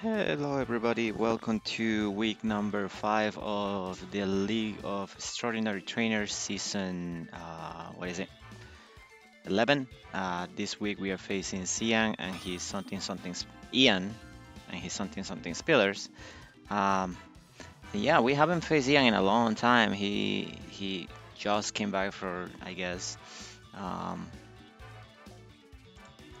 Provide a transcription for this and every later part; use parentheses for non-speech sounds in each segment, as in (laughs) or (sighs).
Hello everybody, welcome to week number 5 of the League of Extraordinary Trainers season, uh, what is it, 11. Uh, this week we are facing Cian and his something something, Ian and his something something Spheals. Um, yeah, we haven't faced Ian in a long time, he, he just came back for, I guess, um,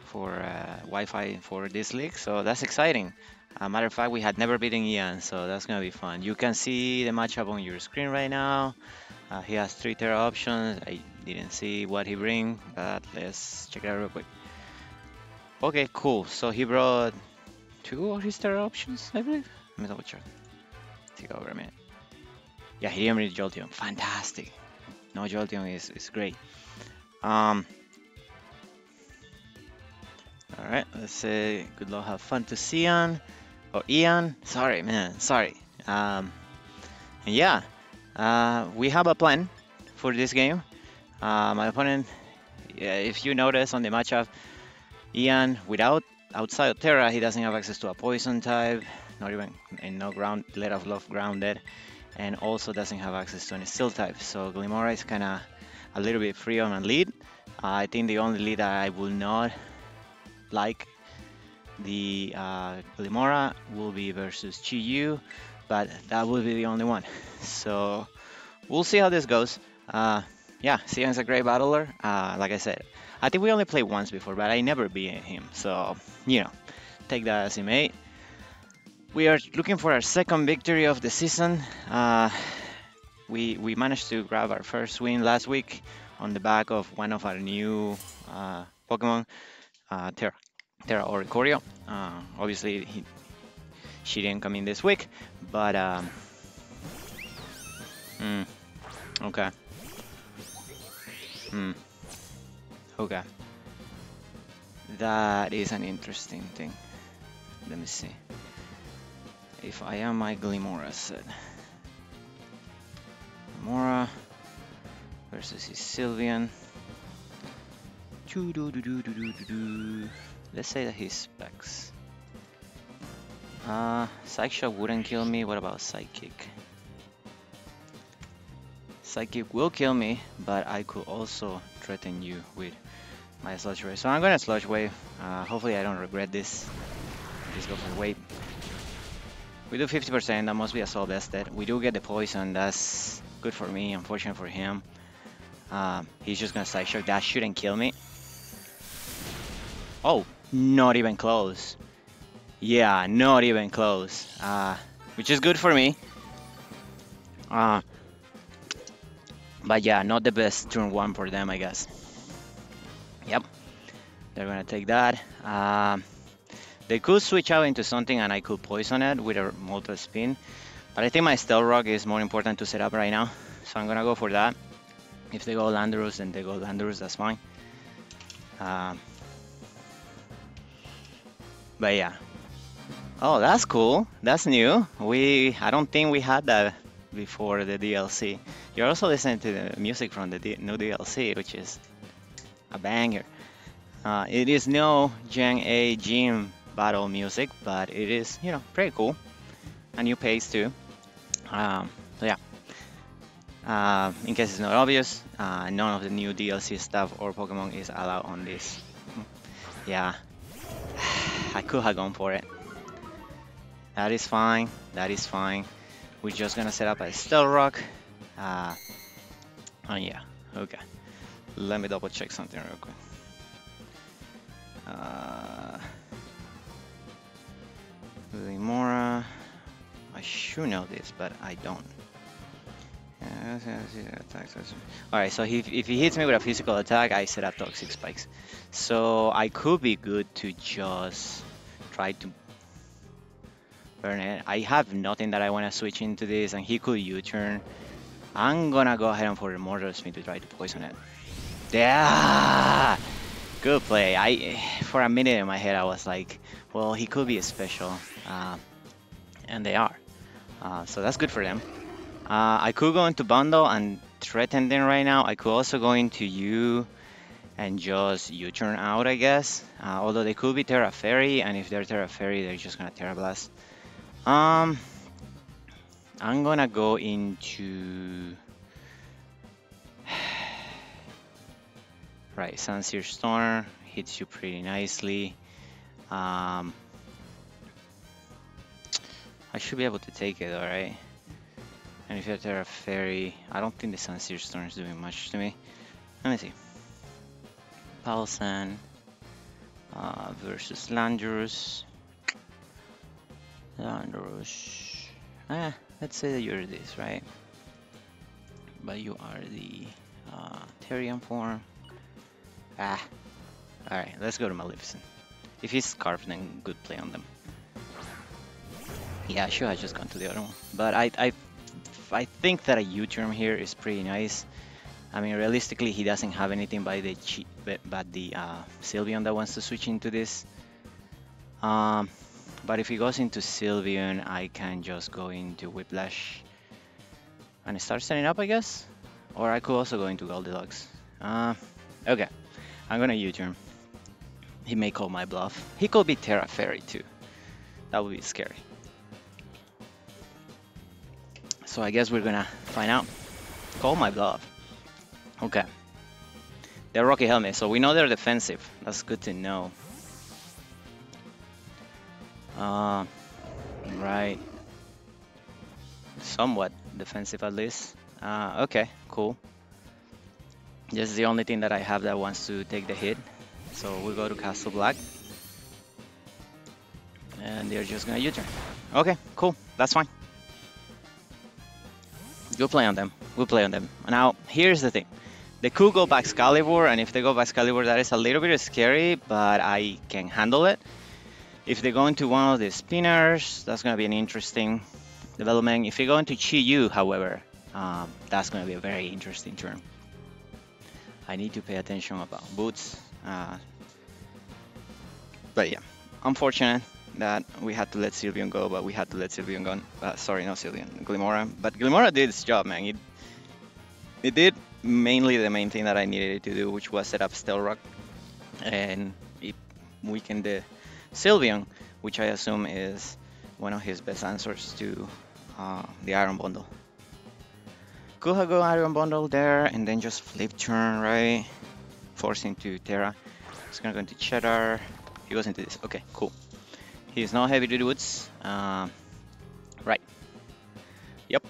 for uh, Wi-Fi for this league, so that's exciting. Uh, matter of fact, we had never beaten Ian, so that's gonna be fun. You can see the matchup on your screen right now. Uh, he has three Tera options. I didn't see what he bring, but let's check it out real quick. Okay, cool. So he brought two of his Tera options, I believe. Let me double check. Take over a minute. Yeah, he didn't bring Jolteon. Fantastic. No Jolteon is, is great. Um, Alright, let's say good luck, have fun to Cian. Or Ian, sorry man, sorry. Um, yeah, uh, we have a plan for this game. Uh, my opponent, if you notice on the matchup, Ian without outside of Tera, he doesn't have access to a poison type, not even in no ground, let of love grounded, and also doesn't have access to any steel type. So Glimmora is kind of a little bit free on a lead. Uh, I think the only lead I will not like the uh, Glimmora will be versus Chi-Yu, but that will be the only one. (laughs) So we'll see how this goes. Uh, yeah, Cian's a great battler. Uh, like I said, I think we only played once before, but I never beat him. So, you know, take that as he may. We are looking for our second victory of the season. Uh, we, we managed to grab our first win last week on the back of one of our new uh, Pokemon, uh, Terra Tera Oricorio. Uh, obviously, he, she didn't come in this week, but um, mm, okay. Hmm. Okay. That is an interesting thing. Let me see. If I am my Glimmora set. Glimmora versus his Sylveon. Choo doo doo doo doo doo doo doo. Let's say that he specs. Uh, wouldn't kill me. What about Psychic? Psychic will kill me, but I could also threaten you with my Sludge Wave. So I'm gonna Sludge Wave. Uh, hopefully I don't regret this. Just go for the wait. We do 50%, that must be Assault Vested. We do get the poison, that's good for me, unfortunate for him. Uh, he's just gonna Shock, that shouldn't kill me. Oh, not even close. Yeah, not even close. Uh, which is good for me. Uh, but yeah, not the best turn one for them, I guess. Yep. They're gonna take that. Um, they could switch out into something and I could poison it with a Mortal Spin. But I think my Stealth Rock is more important to set up right now. So I'm gonna go for that. If they go Landorus, then they go Landorus, that's fine. Um, but yeah. Oh, that's cool. That's new. We I don't think we had that before the DLC. You're also listening to the music from the D new DLC, which is a banger. Uh, it is no Gen A gym battle music, but it is, you know, pretty cool. A new pace too. Um, so yeah. Uh, in case it's not obvious, uh, none of the new DLC stuff or Pokemon is allowed on this. Yeah, I could have gone for it. That is fine. That is fine. We're just gonna set up a Stealth Rock. Uh, oh yeah, okay. Let me double check something real quick. Uh, Glimmora. I should know this, but I don't. Alright, so if, if he hits me with a physical attack, I set up Toxic Spikes. So I could be good to just try to burn it. I have nothing that I want to switch into this, and he could U-turn. I'm gonna go ahead and for the Mortal Spin to try to poison it. Yeah! Good play. I, For a minute in my head, I was like, well, he could be a special. Uh, and they are. Uh, so that's good for them. Uh, I could go into bundle and threaten them right now. I could also go into you and just U-turn out, I guess. Uh, although they could be Tera Fairy, and if they're Tera Fairy, they're just gonna Tera Blast. Um, I'm gonna go into (sighs) right. Sandsear Storm hits you pretty nicely. Um, I should be able to take it, alright? And if you have Tera Fairy, I don't think the Sandsear Storm is doing much to me. Let me see. Palossand uh, versus Landorus. Landorus. Eh, let's say that you're this, right? But you are the uh, form. Ah. Alright, let's go to Maleficent. If he's Scarf, then good play on them. Yeah, sure I just gone to the other one. But I, I, I think that a U-turn here is pretty nice. I mean, realistically, he doesn't have anything by the but the uh, Sylveon that wants to switch into this. Um, but if he goes into Sylveon, I can just go into Whiplash and start setting up, I guess. Or I could also go into Goldilocks. Uh, okay, I'm gonna U-turn. He may call my bluff. He could be Tera Fairy too. That would be scary. So I guess we're gonna find out. Call my bluff. Okay. They're Rocky Helmet, so we know they're defensive. That's good to know. Uh, right. Somewhat defensive at least. Uh, okay, cool. This is the only thing that I have that wants to take the hit. So we go to Castle Black. And they're just gonna U-turn. Okay, cool. That's fine. Good play on them. Good play on them. Now, here's the thing. They could go back Baxcalibur, and if they go back Baxcalibur, that is a little bit scary, but I can handle it. If they go into one of the spinners, that's going to be an interesting development. If they go into Chi-Yu, however, um, that's going to be a very interesting turn. I need to pay attention about boots. Uh, but yeah, unfortunate that we had to let Sylveon go, but we had to let Sylveon go. Uh, sorry, not Sylveon, Glimmora. But Glimmora did its job, man. It, it did mainly the main thing that I needed to do, which was set up Stealth and it weakened the Sylveon, which I assume is one of his best answers to uh, the Iron Bundle. Could have go Iron Bundle there and then just flip turn, right? Forcing to Tera. It's gonna go into Cheddar. He goes into this. Okay, cool. He's not heavy duty boots. Uh, right. Yep.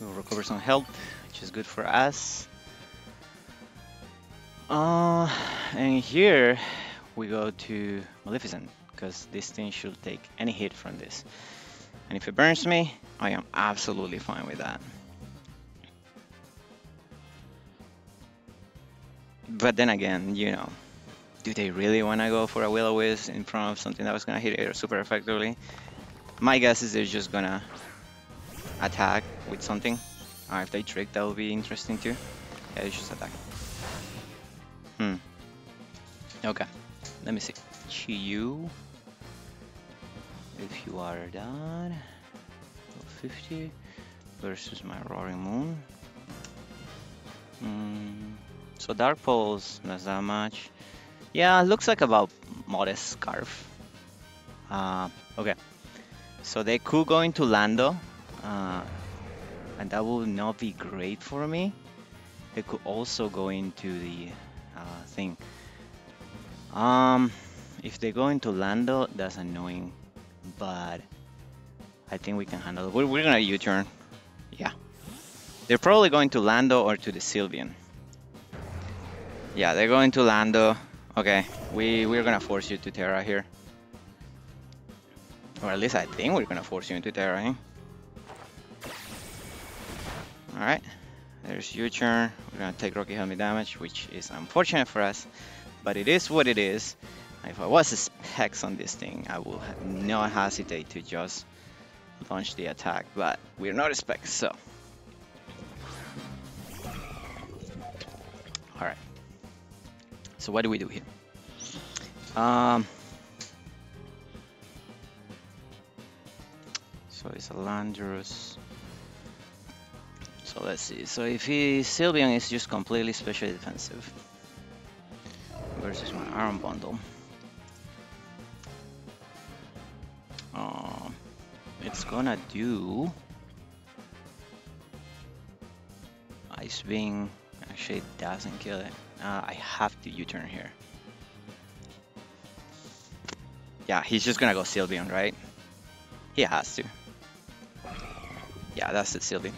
We'll recover some health which is good for us. Uh, and here we go to Maleficent, because this thing should take any hit from this. And if it burns me, I am absolutely fine with that. But then again, you know, do they really want to go for a Will-O-Wisp in front of something that was going to hit it super effectively? My guess is they're just going to attack with something. If they trick, that will be interesting too. Yeah, they just attack. Hmm. Okay. Let me see. Chi-Yu. If you are done. 50 versus my Roaring Moon. Hmm. So Dark Pulse, not that much. Yeah, looks like about modest Scarf. Uh, okay. So they could go into Lando. Uh, and that will not be great for me. It could also go into the uh, thing. Um, if they go into Lando, that's annoying, but I think we can handle it. We're, we're gonna U-turn. Yeah. They're probably going to Lando or to the Sylveon. Yeah, they're going to Lando. Okay, we, we're gonna force you to Tera here. Or at least I think we're gonna force you into Tera, eh? Alright, there's U-turn. We're gonna take Rocky Helmet damage, which is unfortunate for us, but it is what it is. If I was specs on this thing, I would not hesitate to just launch the attack, but we're not a spec, so. Alright. So what do we do here? Um, so it's a Landorus. Let's see. So if he Sylveon is just completely special defensive versus my Iron Bundle. Um, it's gonna do Ice Wing actually doesn't kill it. Uh, I have to U-turn here. Yeah, he's just gonna go Sylveon, right? He has to. Yeah, that's it, Sylveon.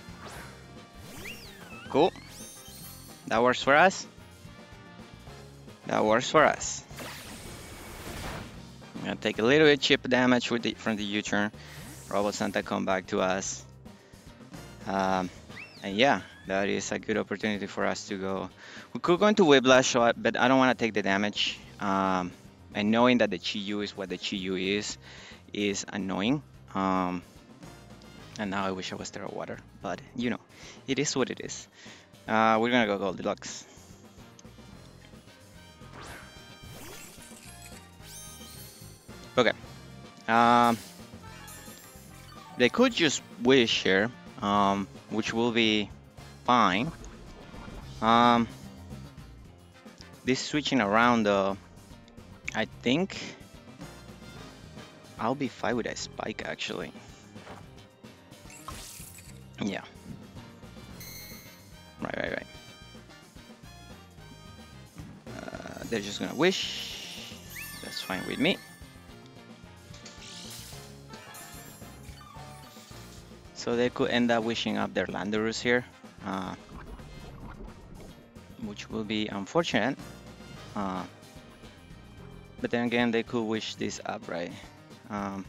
Cool. That works for us. That works for us. I'm gonna take a little bit chip damage the, from the U-turn. Robot Santa come back to us. Um, and yeah, that is a good opportunity for us to go. We could go into Whiplash, but I don't want to take the damage. Um, and knowing that the Chi-Yu is what the Chi-Yu is, is annoying. Um, and now I wish I was Tera Water, but you know, it is what it is. Uh, we're gonna go Goldilocks. Okay. Um, they could just wish here, um, which will be fine. Um, this switching around though, I think I'll be fine with a spike actually. Yeah. Right, right, right. Uh, they're just gonna wish. That's fine with me. So they could end up wishing up their Landorus here, uh, which will be unfortunate. Uh, but then again, they could wish this up, right? Um,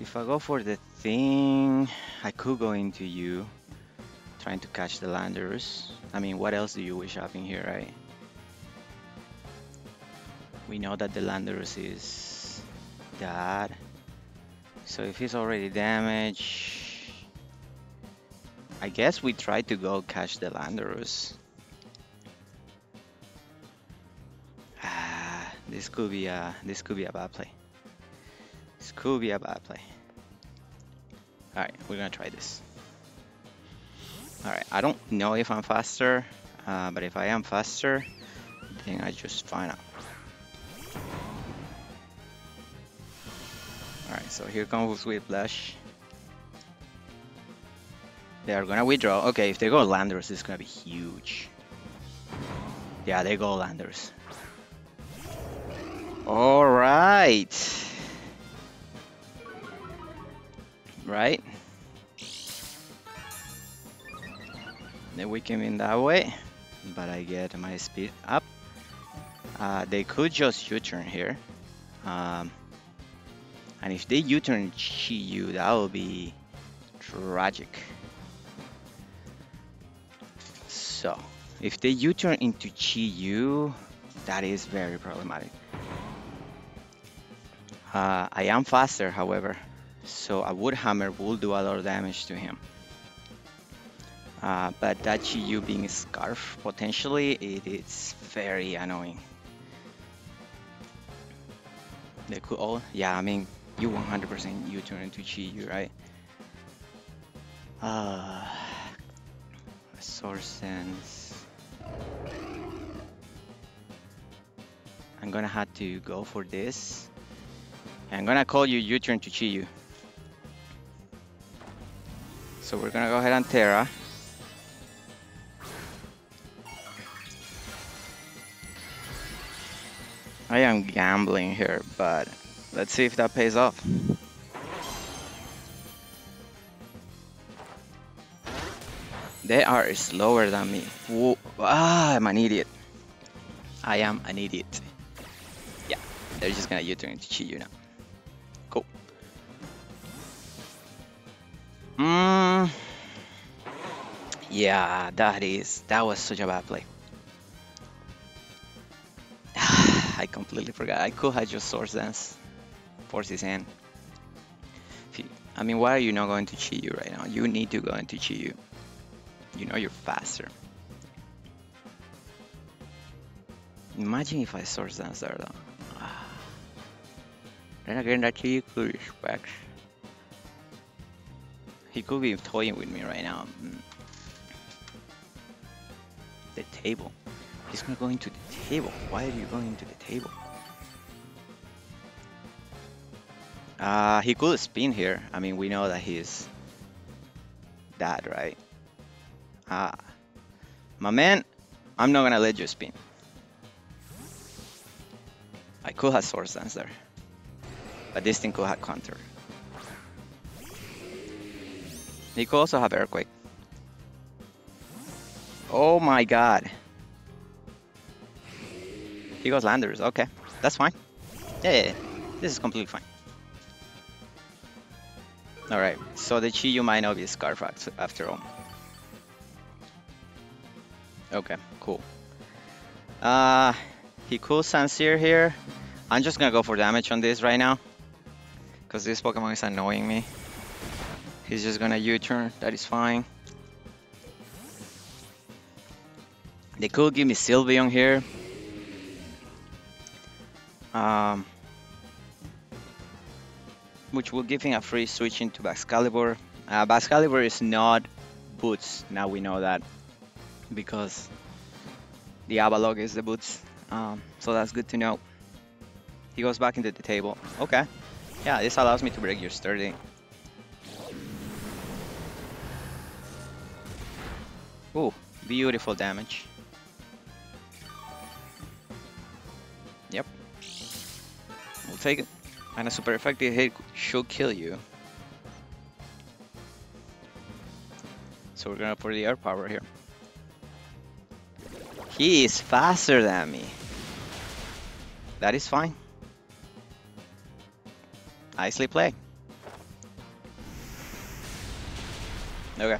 if I go for the thing, I could go into you, trying to catch the Landorus. I mean, what else do you wish up in here, right? We know that the Landorus is that. So if he's already damaged, I guess we try to go catch the Landorus. Ah, this could be a this could be a bad play. This could be a bad play. All right, we're gonna try this. All right, I don't know if I'm faster, uh, but if I am faster, then I just find out. Alright, so here comes Whiplash. They are gonna withdraw. Okay, if they go Landers, it's gonna be huge. Yeah, they go Landers. Alright. Right. We came in that way, but I get my speed up. Uh, they could just U-turn here. Um, and if they U-turn Chi-Yu, that will be tragic. So, if they U-turn into Chi-Yu, that is very problematic. Uh, I am faster, however, so a Wood Hammer will do a lot of damage to him. Uh, but that Chi-Yu being a Scarf, potentially, it is very annoying. They could all, yeah, I mean, you 100% you turn into Chi, right? Uh, Swords Dance. I'm gonna have to go for this. I'm gonna call you U-turn to Chi-Yu. So we're gonna go ahead and Tera. I am gambling here, but let's see if that pays off. They are slower than me. Whoa. Ah, I'm an idiot. I am an idiot. Yeah, they're just gonna U-turn into Chi-Yu now. Cool. Mm. Yeah, that is, that was such a bad play. I completely forgot. I could have just Swords Dance. Force his hand. I mean, why are you not going to Chi-Yu right now? You need to go into Chi-Yu. You know you're faster. Imagine if I Swords Dance there though. Ah. Then again, that Chi-Yu could respect. He could be toying with me right now. Mm. The table. He's gonna go into the table. Why are you going into the table? Uh, he could spin here. I mean, we know that he's that, right? Ah, my man, I'm not gonna let you spin. I could have Swords Dance there, but this thing could have counter. He could also have Earthquake. Oh my god. He goes Landers, okay. That's fine. Yeah, yeah, yeah. this is completely fine. Alright, so the Chi-Yu might not be Scarfax after all. Okay, cool. Uh, he cool Sandsear here. I'm just gonna go for damage on this right now. Because this Pokemon is annoying me. He's just gonna U-turn, that is fine. They could give me Sylveon here. Um, which will give him a free switch into Baxcalibur. Uh, Baxcalibur is not boots, now we know that. Because the Avalugg is the boots. Um, so that's good to know. He goes back into the table. Okay. Yeah, this allows me to break your sturdy. Ooh, beautiful damage. Take it. And a super effective hit should kill you. So we're gonna put the Earth Power here. He is faster than me. That is fine. Nicely play. Okay.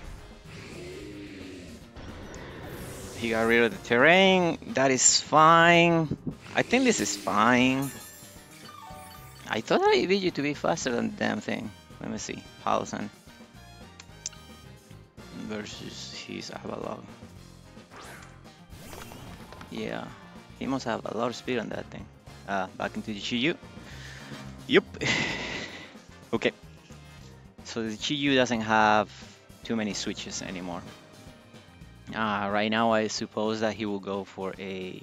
He got rid of the terrain. That is fine. I think this is fine. I thought I needed you to be faster than the damn thing. Let me see. Palossand versus his Avalugg. Yeah, he must have a lot of speed on that thing. Uh, back into the Chi-Yu. Yup. (laughs) okay. So the Chi-Yu doesn't have too many switches anymore. Uh, right now I suppose that he will go for a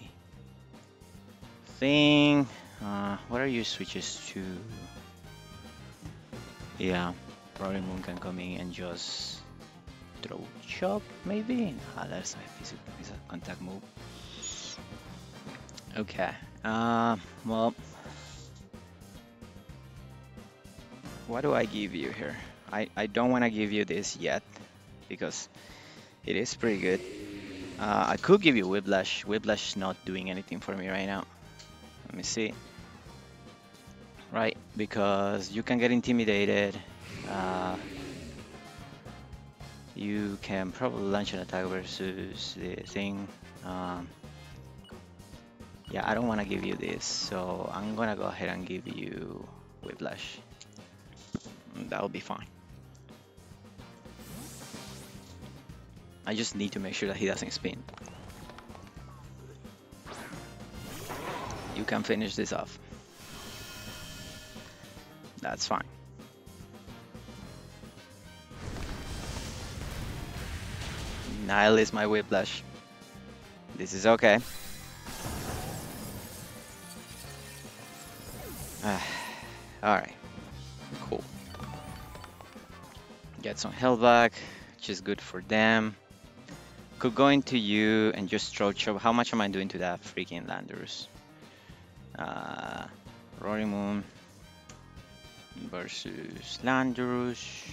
thing. Uh, what are your switches to? Yeah, probably Moon can come in and just Throat Chop maybe? Ah, that's a physical a contact move. Okay, uh, well, what do I give you here? I, I don't want to give you this yet because it is pretty good. Uh, I could give you Whiplash. Whiplash is not doing anything for me right now. Let me see. Right, because you can get intimidated. Uh, you can probably launch an attack versus the thing. Um, yeah, I don't want to give you this, so I'm gonna go ahead and give you Whiplash. That'll be fine. I just need to make sure that he doesn't spin. You can finish this off. That's fine. Nile is my whiplash. This is okay. (sighs) Alright. Cool. Get some health back, which is good for them. Could go into you and just Throat Chop. How much am I doing to that freaking Landers? Uh, Roaring Moon versus Landorus.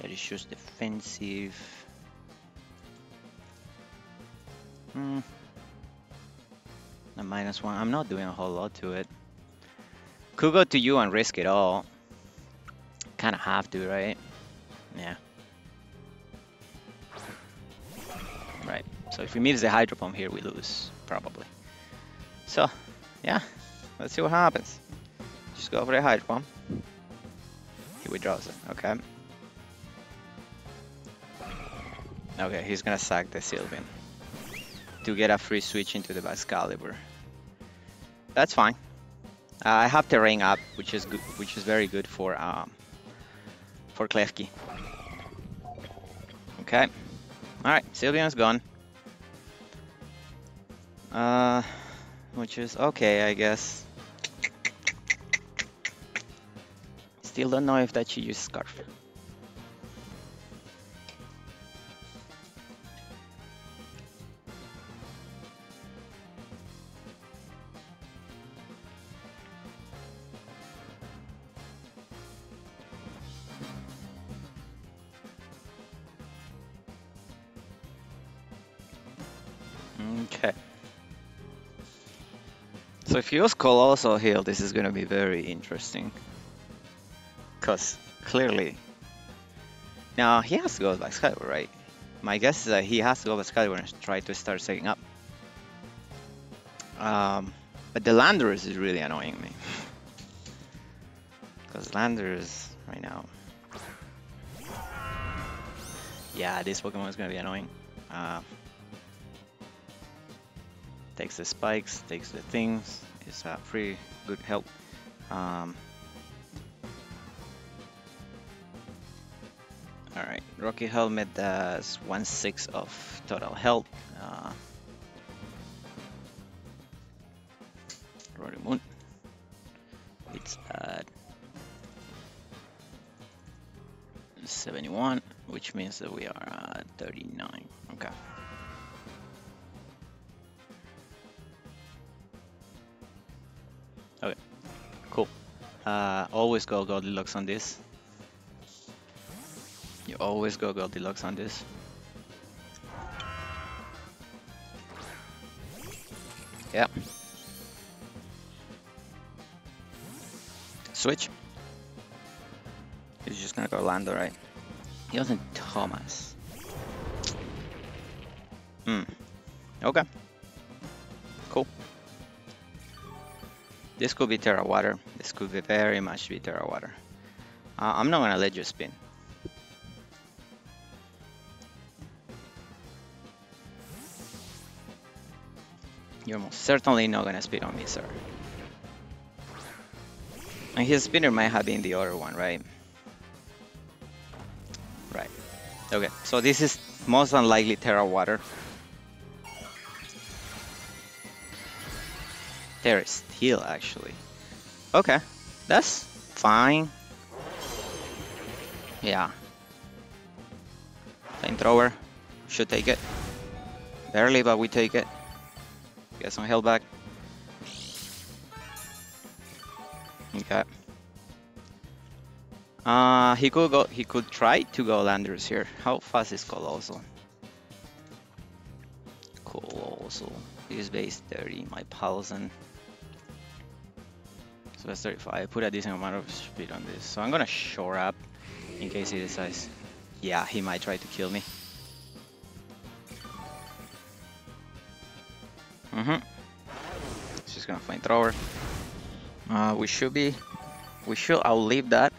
That is just defensive. Hmm. A minus one. I'm not doing a whole lot to it. Could go to you and risk it all. Kind of have to, right? Yeah. Right. So if we meet the Hydro Pump here, we lose, probably. So, yeah. Let's see what happens. Just go for the Hydro Pump. He withdraws it, okay. Okay, he's gonna sack the Sylveon to get a free switch into the Baxcalibur. That's fine. Uh, I have terrain up, which is good, which is very good for um, for Klefki. Okay. Alright, Sylveon's gone. Uh, which is okay, I guess. Still don't know if that she use Scarf. Okay. So if you use Colossal Heal, this is gonna be very interesting. Cause clearly... Now he has to go by Skyward, right? My guess is that he has to go by Skyward and try to start setting up. Um, but the Landorus is really annoying me. (laughs) Because Landorus right now... Yeah, this Pokemon is gonna be annoying. Uh, takes the spikes, takes the things, it's a pretty good help. Um, Alright, Rocky Helmet does 1 6 of total health. Uh, Roaring Moon. It's at 71, which means that we are at 39. Okay. Okay, cool. Uh, always go Goldilocks on this. Always go Goldilocks on this. Yeah. Switch. He's just gonna go Lando, right? He wasn't Thomas. Hmm. Okay. Cool. This could be Tera Water. This could be very much be Tera Water. Uh, I'm not gonna let you spin. You're most certainly not gonna spin on me, sir. And his spinner might have been the other one, right? Right. Okay, so this is most unlikely Tera Water. Tera Steel, actually. Okay, that's fine. Yeah. Flamethrower, should take it. Barely, but we take it. Get some health back. Okay. Uh, he could go. He could try to go Landers here. How fast is Colossal? Colossal. His base 30. My Palsen. So that's 35. I put a decent amount of speed on this. So I'm gonna shore up in case he decides. Yeah, he might try to kill me. Flamethrower. Uh, we should be, we should outlive that.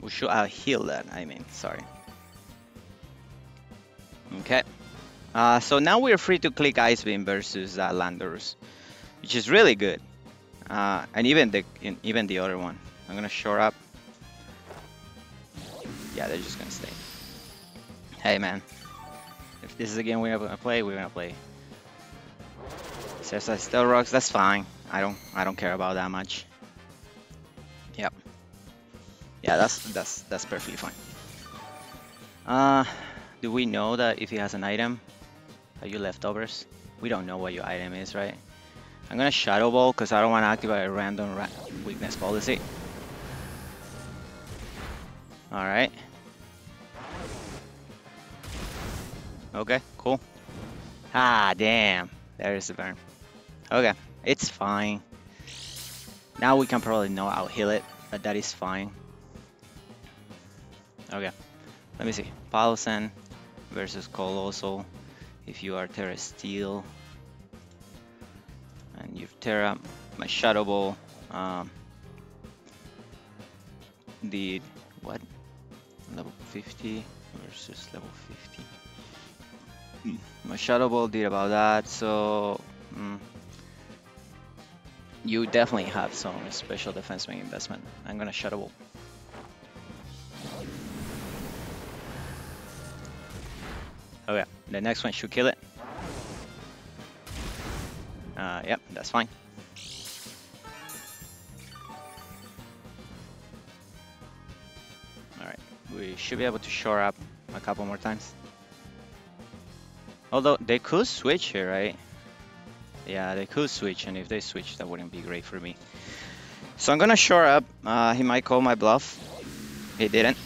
We should out-heal that, I mean, sorry. Okay. Uh, so now we're free to click Ice Beam versus uh, Landorus, which is really good. Uh, and even the even the other one. I'm gonna shore up. Yeah, they're just gonna stay. Hey man, if this is a game we're gonna play, we're gonna play. I still rocks, that's fine. I don't I don't care about that much. Yep. Yeah, that's that's that's perfectly fine. Uh do we know that if he has an item? Are you leftovers? We don't know what your item is, right? I'm gonna Shadow Ball because I don't want to activate a random ra weakness policy. Alright. Okay, cool. Ah, damn. There's the burn. Okay, it's fine. Now we can probably know I'll heal it, but that is fine. Okay, let me see. Palsen versus Colossal. If you are Tera Steel and you've Tera, my Shadow Ball um, did what? Level 50 versus level 50. My Shadow Ball did about that, so mm, you definitely have some special defense defenseman investment. I'm gonna shut up. Okay, the next one should kill it. Uh, yep, that's fine. Alright, we should be able to shore up a couple more times. Although they could switch here, right? Yeah, they could switch, and if they switch, that wouldn't be great for me. So I'm gonna shore up. Uh, he might call my bluff. He didn't.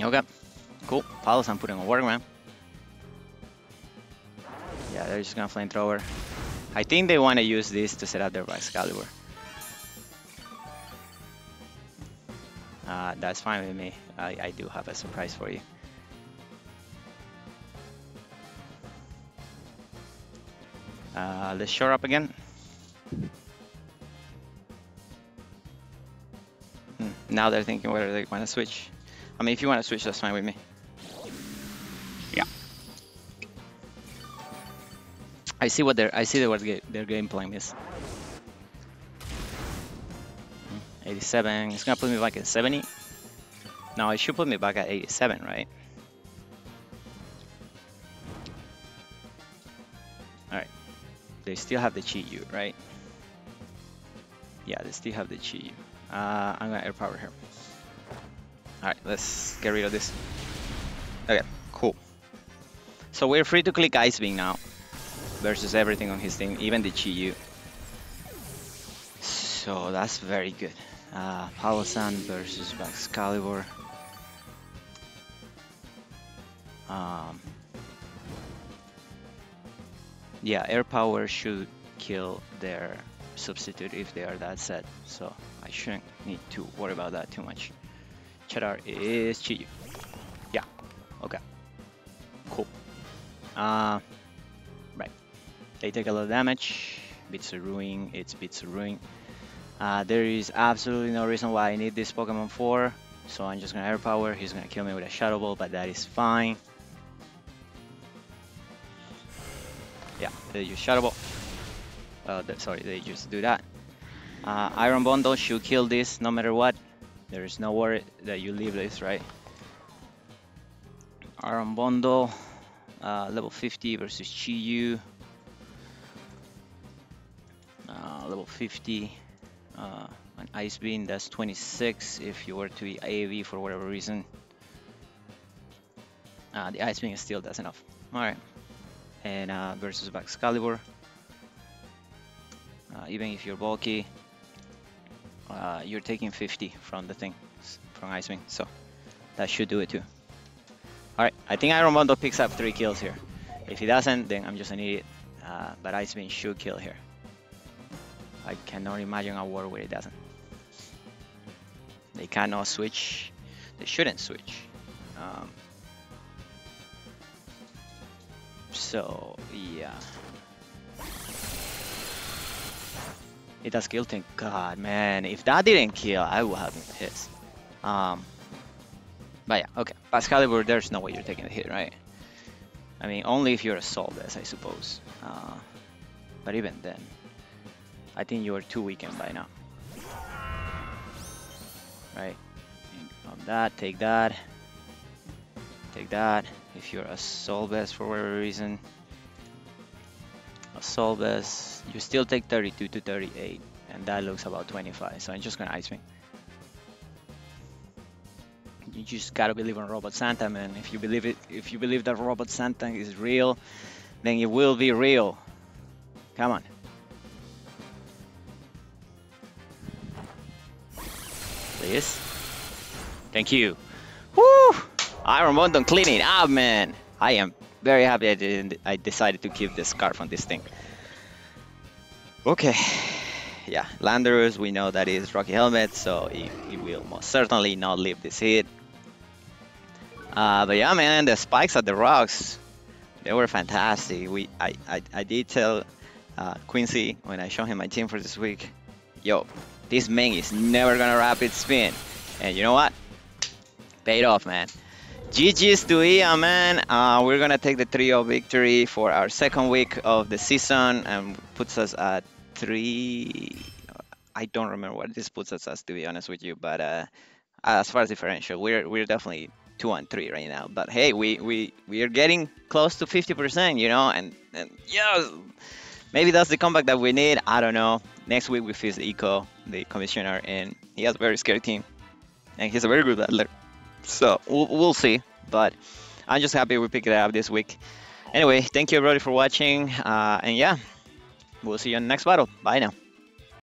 Okay, cool. Palos, I'm putting a work, man. Yeah, they're just gonna flamethrower. I think they want to use this to set up their Baxcalibur. Uh, that's fine with me. I, I do have a surprise for you. Uh, let's shore up again. Hmm. Now they're thinking whether they want to switch. I mean, if you want to switch, that's fine with me. Yeah. I see what their I see what their game plan is. Hmm. 87. It's gonna put me back at 70. No, it should put me back at 87, right? Still have the Chi-Yu, right? Yeah, they still have the Chi-Yu. Uh, I'm gonna Earth Power here. Alright, let's get rid of this. Okay, cool. So we're free to click Ice Beam now versus everything on his team, even the Chi-Yu. So that's very good. Uh, Palossand versus Baxcalibur. Um, yeah, Earth Power should kill their substitute if they are that set. So I shouldn't need to worry about that too much. Cheddar is Chi-Yu. Yeah, okay. Cool. Uh, right. They take a lot of damage. Beads of Ruin, it's Beads of Ruin. Uh, there is absolutely no reason why I need this Pokemon for. So I'm just gonna Earth Power. He's gonna kill me with a Shadow Ball, but that is fine. Yeah, they use Shadow Ball. Uh, sorry, they just do that. Uh, Iron Bundle should kill this no matter what. There is no worry that you leave this, right? Iron Bundle, uh, level 50 versus Chi-Yu. Uh, level 50. Uh, an Ice Beam, that's 26 if you were to be AAV for whatever reason. Uh, the Ice Beam is still does enough. Alright and uh, versus Baxcalibur. Uh, even if you're bulky, uh, you're taking 50 from the thing, from Iceman, so that should do it too. Alright, I think Iron Bundle picks up 3 kills here. If he doesn't, then I'm just an idiot, uh, but Iceman should kill here. I cannot imagine a world where it doesn't. They cannot switch, they shouldn't switch. Um, So, yeah. It does kill thing. God, man. If that didn't kill, I would have been pissed. Um, but yeah, okay. Baxcalibur, there's no way you're taking the hit, right? I mean, only if you're a Solves, I suppose. Uh, but even then, I think you're too weakened by now. Right? On that, take that. Take that. If you're a Solves for whatever reason, a Solves, you still take 32 to 38, and that looks about 25. So I'm just gonna ice me. You just gotta believe in Robot Santa, man. If you believe it, if you believe that Robot Santa is real, then it will be real. Come on. Please. Thank you. Woo! Iron Bundle cleaning Ah, man. I am very happy I, did, I decided to keep the scarf on this thing. Okay, yeah, Landorus, we know that is Rocky Helmet, so he, he will most certainly not leave this hit. Uh, but yeah, man, the spikes at the rocks, they were fantastic. We, I, I, I did tell uh, Quincy when I showed him my team for this week, yo, this main is never gonna rapid spin. And you know what? Paid off, man. GG's to Ian, man. Uh, we're gonna take the 3-0 victory for our second week of the season and puts us at three I don't remember what this puts us as to be honest with you, but uh, as far as differential, we're we're definitely two and three right now. But hey, we we we are getting close to 50%, you know, and and yeah, maybe that's the comeback that we need. I don't know. Next week we face Eco, the commissioner, and he has a very scary team, and he's a very good battler. So we'll, we'll see. But I'm just happy we picked it up this week. Anyway, thank you everybody for watching, uh, and yeah, we'll see you in the next battle. Bye now.